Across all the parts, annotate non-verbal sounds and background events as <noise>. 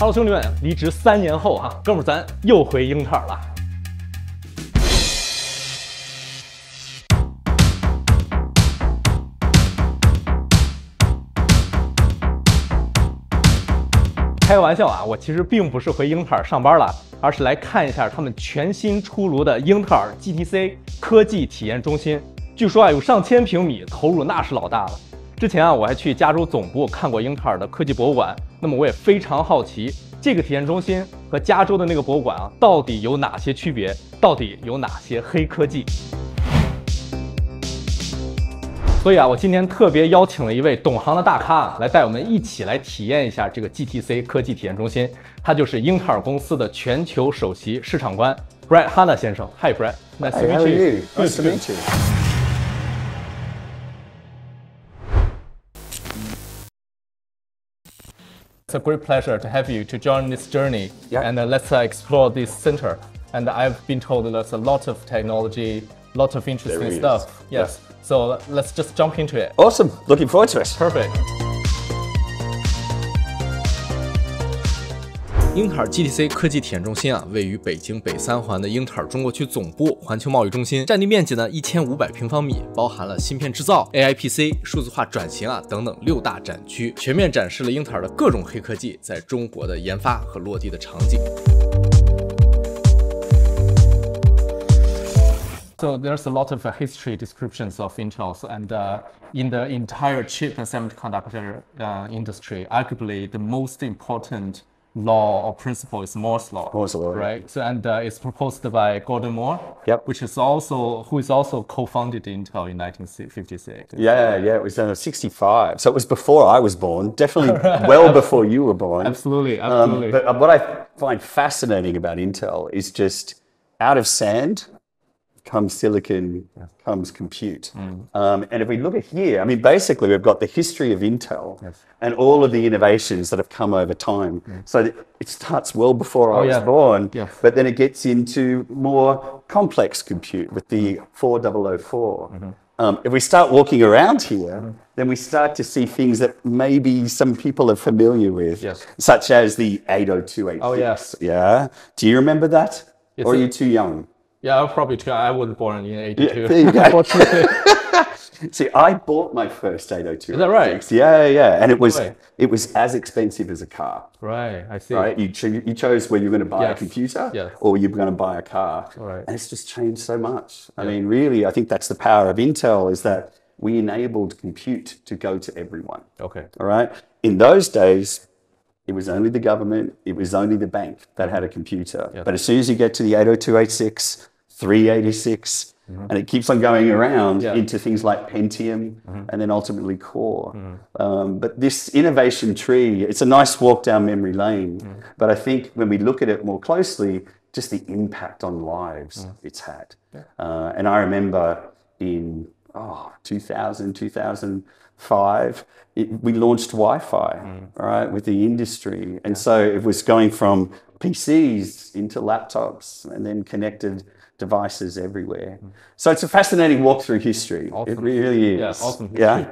Hello，兄弟们，离职三年后哈，哥们儿咱又回英特尔了。开个玩笑啊，我其实并不是回英特尔上班了，而是来看一下他们全新出炉的英特尔 GTC 科技体验中心。据说啊，有上千平米，投入那是老大了。之前啊，我还去加州总部看过英特尔的科技博物馆，那么我也非常好奇，这个体验中心和加州的那个博物馆啊，到底有哪些区别？到底有哪些黑科技？所以啊，我今天特别邀请了一位懂行的大咖来带我们一起来体验一下这个 GTC 科技体验中心。他就是英特尔公司的全球首席市场官 Brett Hanna 先生。Hi Brett，nice to meet you? Nice to meet you. It's a great pleasure to have you to join this journey. Yeah. And uh, let's uh, explore this center. And I've been told there's a lot of technology, lot of interesting There is. stuff. Yes. So let's just jump into it. Awesome. Looking forward to it. Perfect. 英特尔 GTC 科技体验中心啊，位于北京北三环的英特尔中国区总部环球贸易中心，占地面积呢一千五百平方米，包含了芯片制造、AIPC、数字化转型啊等等六大展区，全面展示了英特尔的各种黑科技在中国的研发和落地的场景。So there's a lot of uh, history descriptions of Intel's, and uh, in the entire chip and semiconductor uh, industry, arguably the most important law or principle is Moore's law. Moore's law, yeah. right? So and uh, it's proposed by Gordon Moore, Yep. which is also who is also co-founded Intel in 1956. Yeah, yeah, it was uh, 65. So it was before I was born, definitely <laughs> well before you were born. Absolutely, Um, absolutely. but uh, what I find fascinating about Intel is just out of sand comes silicon, comes compute. Um, and if we look at here, I mean, basically, we've got the history of Intel and all of the innovations that have come over time. So it starts well before I was yeah. born, Yeah. but then it gets into more complex compute with the 4004. Um, if we start walking around here, then we start to see things that maybe some people are familiar with, Yes. such as the 80286. Oh, yes. Yeah. Do you remember that? Yes, or are you too young? Yeah, I'm probably too. I wasn't born in 82. there you go. <laughs> <laughs> See, I bought my first 802. Is that right? Yeah, yeah. And it was way. it was as expensive as a car. right, I see. Right? You, cho- you chose whether you're going to buy a computer Yes. or you're going to buy a car. Right. And it's just changed so much. I mean, really, I think that's the power of Intel is that we enabled compute to go to everyone. Okay. All right. In those days, it was only the government, it was only the bank that had a computer. But as soon as you get to the 80286, 386, mm-hmm. and it keeps on going around Yeah. into things like Pentium mm-hmm. and then ultimately Core. Mm-hmm. Um, but this innovation tree, it's a nice walk down memory lane. But I think when we look at it more closely, just the impact on lives mm. it's had. Uh, and I remember in oh, 2000, 2005, it, we launched Wi-Fi, all right, with the industry. And so it was going from PCs into laptops and then connected devices everywhere. So it's a fascinating walk through history. It Awesome. really is. Yeah, awesome Yeah.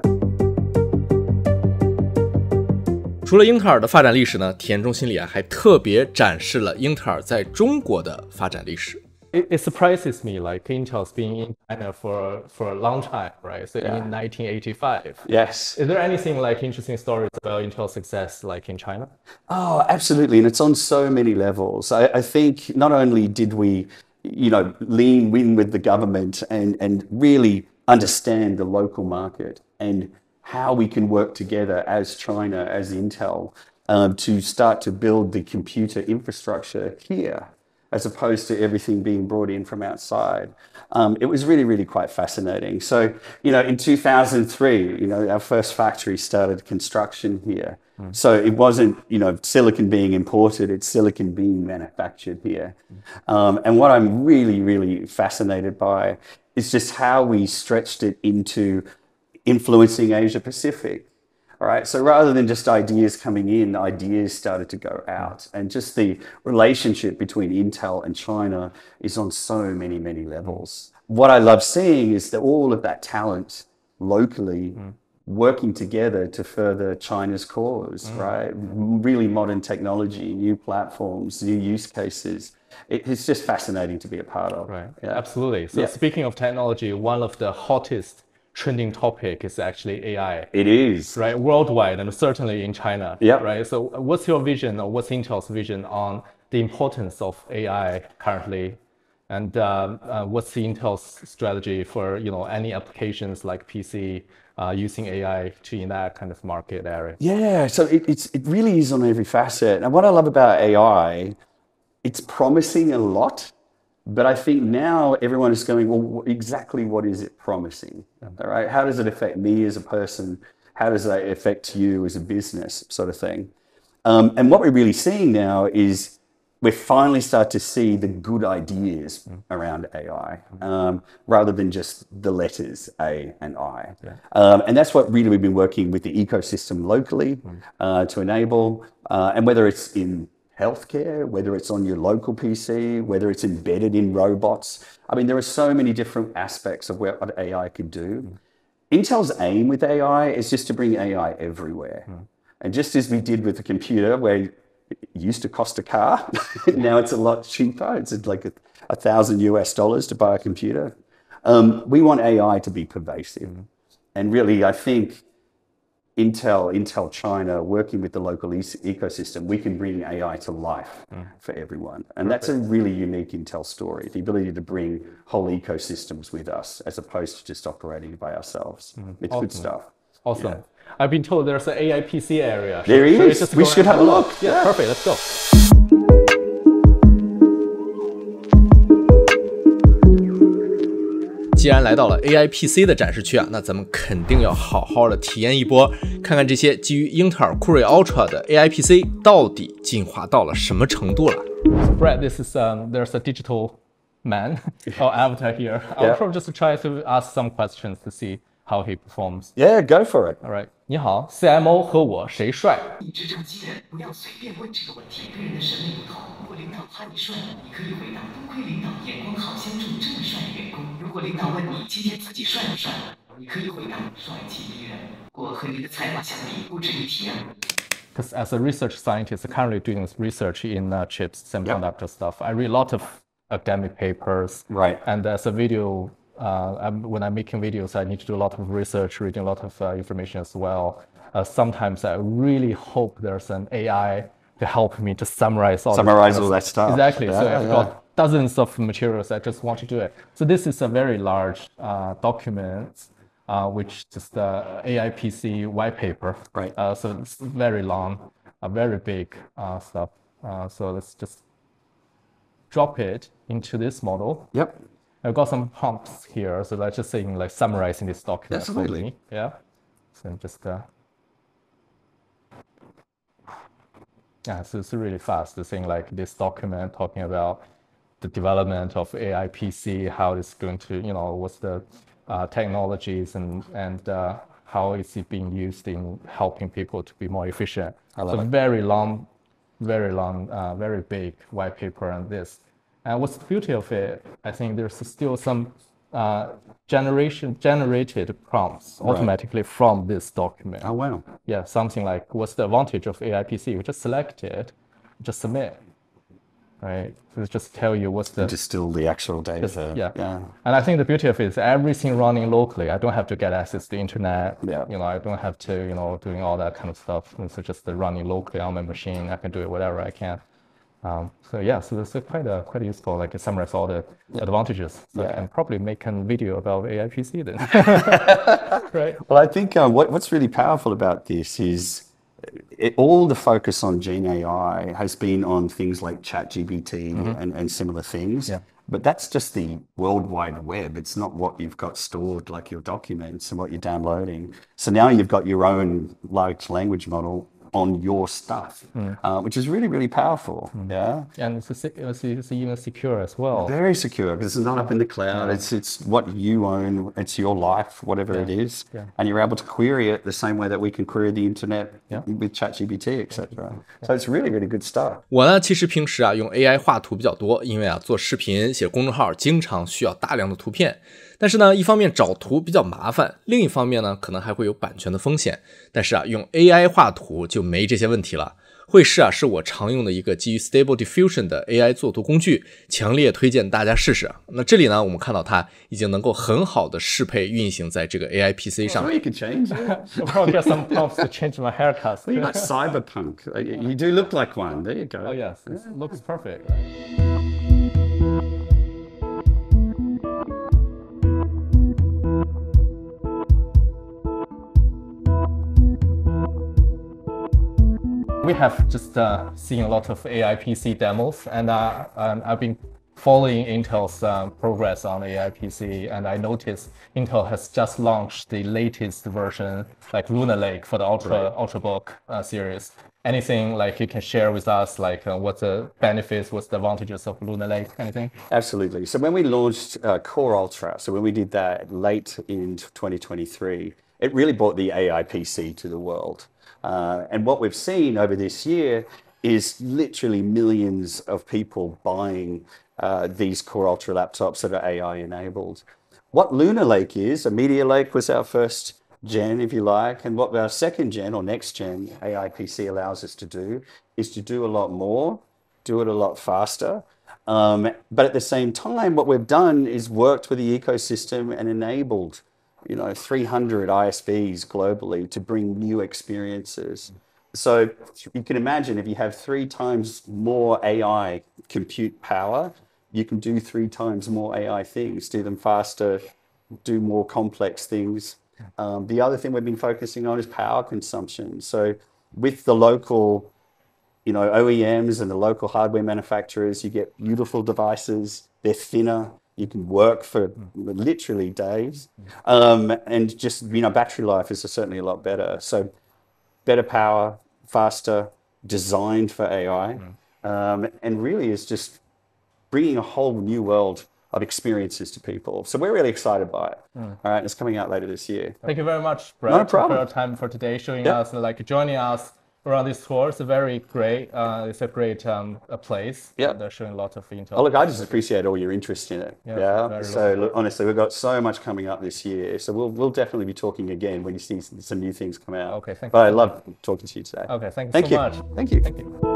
除了英特尔的发展历史呢，体验中心里啊还特别展示了英特尔在中国的发展历史。 It, it surprises me, like Intel's been in China for for a long time, right? So Yeah. in 1985. Yes. Is there anything like interesting stories about Intel's success, like in China? Oh, absolutely. And it's on so many levels. I, I think not only did we, you know, lean in with the government and, and really understand the local market and how we can work together as China, as Intel, um, to start to build the computer infrastructure here as opposed to everything being brought in from outside. Um, it was really, really quite fascinating. So, you know, in 2003, you know, our first factory started construction here. So it wasn't, you know, silicon being imported, it's silicon being manufactured here. Um, and what I'm really, really fascinated by is just how we stretched it into influencing Asia Pacific. All right. So rather than just ideas coming in, ideas started to go out. And just the relationship between Intel and China is on so many, many levels. What I love seeing is that all of that talent locally mm. working together to further China's cause, mm. right? Really modern technology, new platforms, new use cases. It's just fascinating to be a part of. Right. Yeah. Absolutely. So Yeah. speaking of technology, one of the hottest trending topic is actually AI. It is. Right, worldwide and certainly in China. Yeah. Right. So, what's your vision, or what's Intel's vision on the importance of AI currently, and um, uh, what's the Intel's strategy for you know any applications like PC uh, using AI to in that kind of market area? Yeah, so it, it's, it really is on every facet. And what I love about AI, it's promising a lot, but I think now everyone is going, well, exactly what is it promising? All right, how does it affect me as a person? How does that affect you as a business, sort of thing? Um, and what we're really seeing now is we finally start to see the good ideas around AI um, rather than just the letters A and I. Um, and that's what really we've been working with the ecosystem locally uh, to enable. Uh, and whether it's in healthcare, whether it's on your local PC, whether it's embedded in robots. I mean, there are so many different aspects of what AI could do. Hmm. Intel's aim with AI is just to bring AI everywhere. Hmm. And just as we did with the computer, where it used to cost a car, <laughs> now it's a lot cheaper. It's like a, a thousand US dollars to buy a computer. Um, we want AI to be pervasive. Hmm. And really, I think Intel, Intel China, working with the local e- ecosystem, we can bring AI to life hmm. for everyone. And that's a really unique Intel story the ability to bring whole ecosystems with us as opposed to just operating by ourselves. Hmm. It's good stuff. Awesome. I've been told there's an AI PC area. There we is. We should have a look. Yeah, Yeah. perfect. Let's go. 既然来到了 AI PC 的展示区啊，那咱们肯定要好好的体验一波，看看这些基于英特尔酷睿 Ultra 的 AI PC 到底进化到了什么程度了。Brad, this is um, there's a digital man or avatar here. I'll probably just try to ask some questions to see how he performs. Yeah, go for it. All right. 你好，CMO 和我谁帅？你职场新人不要随便问这个问题，每个人的审美不同。如果领导夸你帅，你可以回答：多亏领导眼光好，相中这么帅的员工。如果领导问你今天自己帅不帅，你可以回答：帅气逼人。我和你的才华相比，不值一提啊。 Because as a research scientist, currently doing this research in uh, chips, semiconductor stuff, I read a lot of academic papers. Right. And as a video, uh, I'm, when I'm making videos, I need to do a lot of research, reading a lot of uh, information as well. Uh, sometimes I really hope there's an AI to help me to summarize all Summarize all that stuff. Exactly. so Yeah, I've yeah. got dozens of materials. I just want to do it. So this is a very large uh, document, uh, which is the AIPC white paper. Right. Uh, so it's very long, uh, very big uh, stuff. Uh, so let's just drop it into this model. Yep. I've got some prompts here, so let's just saying like summarizing this document for Absolutely. me. Yeah. So I'm just uh, yeah, so it's really fast. The thing like this document talking about the development of AI PC, how it's going to, you know, what's the uh, technologies and and uh, how is it being used in helping people to be more efficient. I love so it. very long, very long, uh, very big white paper on this. And what's the beauty of it? I think there's still some uh, generation generated prompts automatically from this document. Oh, wow. Yeah, something like what's the advantage of AI PC? You just select it, just submit, right? So it just tell you what's the Distill the actual data. just- yeah. Yeah. And I think the beauty of it is everything running locally. I don't have to get access to the internet. Yeah. You know, I don't have to, you know, doing all that kind of stuff. It's just the running locally on my machine. I can do it whatever I can. Um, so yeah, so it's a quite a quite useful. Like it summarize all the advantages. So I can probably make a video about AI PC then. <laughs> right. Well, I think uh, what, what's really powerful about this is it, all the focus on GenAI has been on things like ChatGPT and, and similar things. Yeah. But that's just the World Wide Web. It's not what you've got stored, like your documents and what you're downloading. So now you've got your own large language model on your stuff, uh, which is really, really powerful. Yeah. And it's, a, sec- it's, it's even secure as well. Very secure because it's not up in the cloud. It's it's what you own. It's your life, whatever it is, Yeah. and you're able to query it the same way that we can query the internet Yeah. with ChatGPT, etc. So it's really, really good stuff. 我呢，其实平时啊用 AI 画图比较多，因为啊做视频、写公众号经常需要大量的图片。 但是呢，一方面找图比较麻烦，另一方面呢，可能还会有版权的风险。但是啊，用 AI 画图就没这些问题了。绘视啊，是我常用的一个基于 Stable Diffusion 的 AI 作图工具，强烈推荐大家试试。那这里呢，我们看到它已经能够很好的适配运行在这个 AI PC 上 So。you could change. I'll probably get some prompts to change my haircut. You're like cyberpunk. Uh, You you do look like one. There you go. Oh yes, it looks perfect. We have just uh, seen a lot of AI PC demos, and uh, um, I've been following Intel's um, progress on AI PC, and I noticed Intel has just launched the latest version, like Lunar Lake, for the Ultra Ultrabook uh, series. Anything like you can share with us, like uh, what's the benefits, what's the advantages of Lunar Lake, anything? Absolutely. So when we launched uh, Core Ultra, so when we did that late in 2023, it really brought the AI PC to the world. Uh, and what we've seen over this year is literally millions of people buying uh, these Core Ultra laptops that are AI enabled. What Lunar Lake is, a Meteor Lake was our first gen, if you like, and what our second gen or next gen AI PC allows us to do is to do a lot more, do it a lot faster. Um, but at the same time, what we've done is worked with the ecosystem and enabled, you know, 300 ISVs globally to bring new experiences. So you can imagine if you have three times more AI compute power, you can do three times more AI things, do them faster, do more complex things. Um, the other thing we've been focusing on is power consumption. So with the local you know, OEMs and the local hardware manufacturers, you get beautiful devices. They're thinner. You can work for literally days, um, and just you know, battery life is certainly a lot better. So, better power, faster, designed for AI, um, and really is just bringing a whole new world of experiences to people. So we're really excited by it. All right, it's coming out later this year. Thank you very much, Brad, Not a problem. for your time for today, showing Yeah. us, like joining us around this tour. It's a very great, uh, it's a great um, a place. Yeah. They're showing a lot of Intel. Oh, look, I just appreciate all your interest in it. Yeah, Yeah. So look, honestly, we've got so much coming up this year. So we'll we'll definitely be talking again when you see some, new things come out. Okay, thank But I love talking to you today. Okay, thank you Thank so you. much. Thank you. Thank you.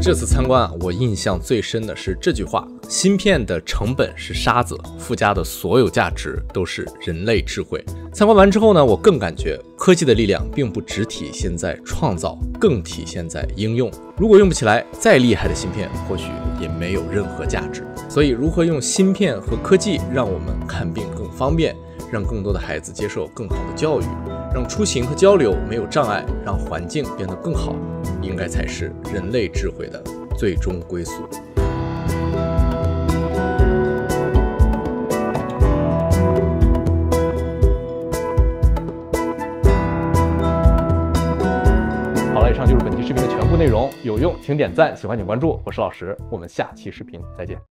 这次参观啊，我印象最深的是这句话：芯片的成本是沙子，附加的所有价值都是人类智慧。参观完之后呢，我更感觉科技的力量并不只体现在创造，更体现在应用。如果用不起来，再厉害的芯片或许也没有任何价值。所以，如何用芯片和科技让我们看病更方便，让更多的孩子接受更好的教育，让出行和交流没有障碍，让环境变得更好，应该才是人类智慧的最终归宿。好了，以上就是本期视频的全部内容。有用请点赞，喜欢请关注。我是老石，我们下期视频再见。